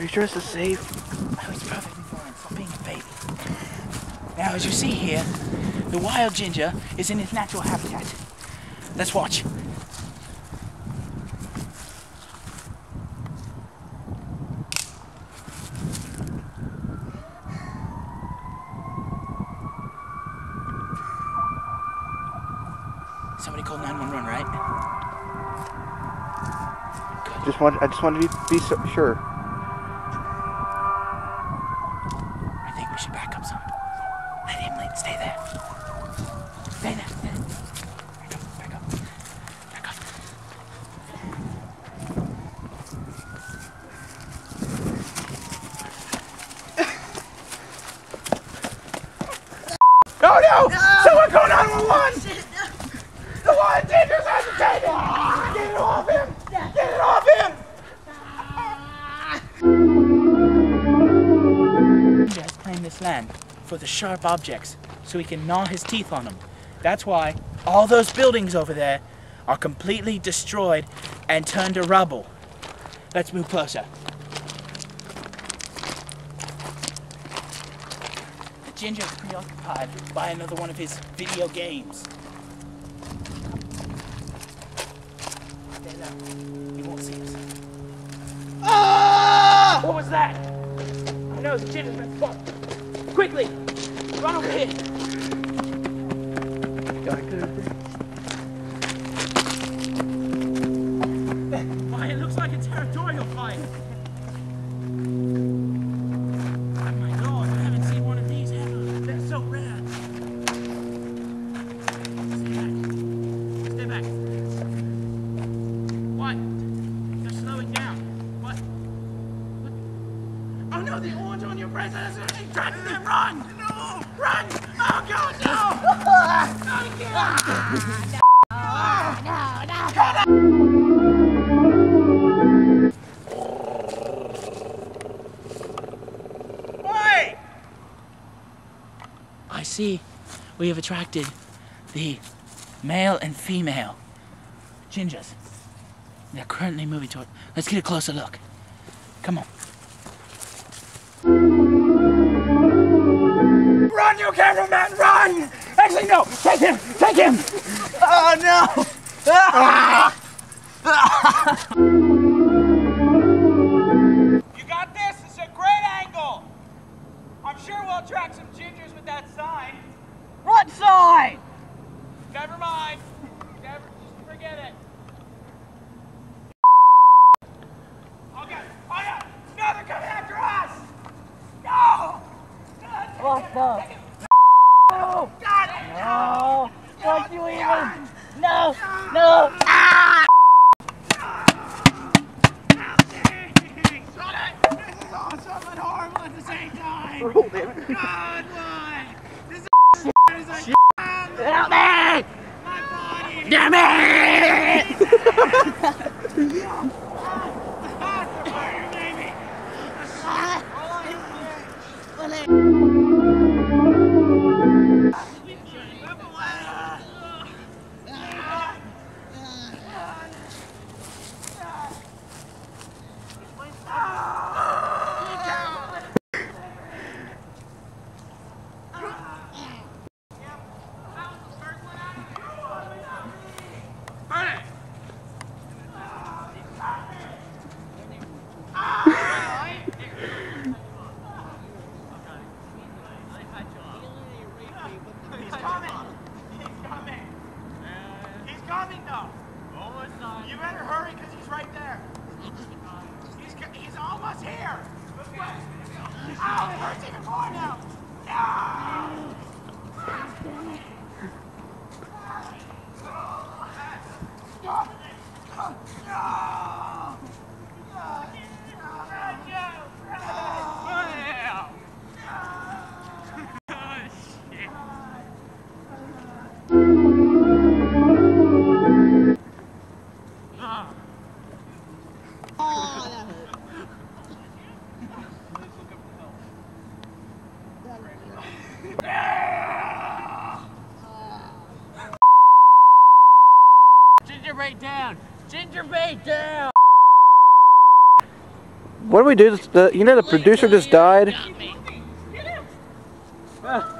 Are you sure this is safe? Oh, it's perfectly fine. Stop being a baby. Now, as you see here, the wild ginger is in its natural habitat. Let's watch. Somebody called 911, right? Just want I just want to be, be so, sure. I think we should back up some. Let him lead. Stay there. Stay there. Stay there. Back up. Back up. Back up. Oh no! Someone call 911! The wild ginger's agitated! Get it off him! Get it off him! Ah. Ginger has this land for the sharp objects so he can gnaw his teeth on them. That's why all those buildings over there are completely destroyed and turned to rubble. Let's move closer. The ginger is preoccupied by another one of his video games. Stay there. He won't see us. Ah! What was that? I know the ginger's been spotted. Quickly! Run over here! Run! No! Run! Oh god, no! I see we have attracted the male and female gingers. They're currently moving toward. Let's get a closer look. Come on. You cameraman, run! Actually, no! Take him! Take him! Oh no! You got this? It's a great angle. I'm sure we'll attract some gingers with that sign. What sign? Never mind. Never, just forget it. Okay. Oh yeah. No, us. No. What? No. God. Oh, you even? No, no. God, body. Damn it! He's coming. He's coming. He's coming though. You better hurry because he's right there. He's, he's almost here. Oh, it hurts even more now. Gingerbread down! Gingerbread down! What do we do? The, you know the producer just died? Ah.